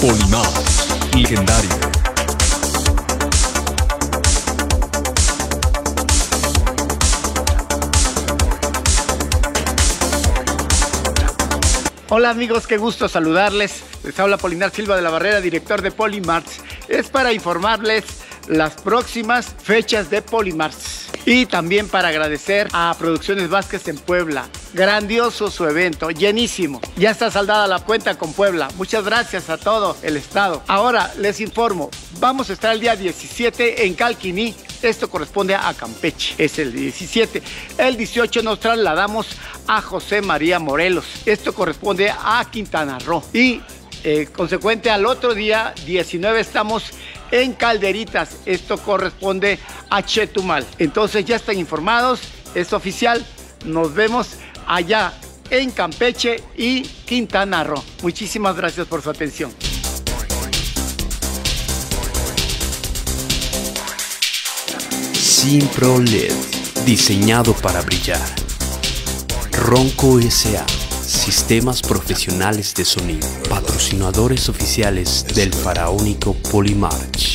Polimar, legendario. Hola amigos, qué gusto saludarles. Les habla Polinar Silva de la Barrera, director de Polimarts. Es para informarles las próximas fechas de Polimarts. Y también para agradecer a Producciones Vázquez en Puebla. Grandioso su evento, llenísimo. Ya está saldada la cuenta con Puebla. Muchas gracias a todo el estado. Ahora les informo, vamos a estar el día 17 en Calquiní. Esto corresponde a Campeche, es el 17. El 18 nos trasladamos a José María Morelos. Esto corresponde a Quintana Roo. Y eh, consecuente al otro día, 19, estamos en Calderitas. Esto corresponde a Chetumal. Entonces ya están informados, es oficial. Nos vemos allá en Campeche y Quintana Roo. Muchísimas gracias por su atención. Simpro LED, diseñado para brillar. Ronco SA, sistemas profesionales de sonido, patrocinadores oficiales del faraónico Polymarch.